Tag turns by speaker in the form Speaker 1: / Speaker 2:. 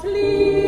Speaker 1: sleep.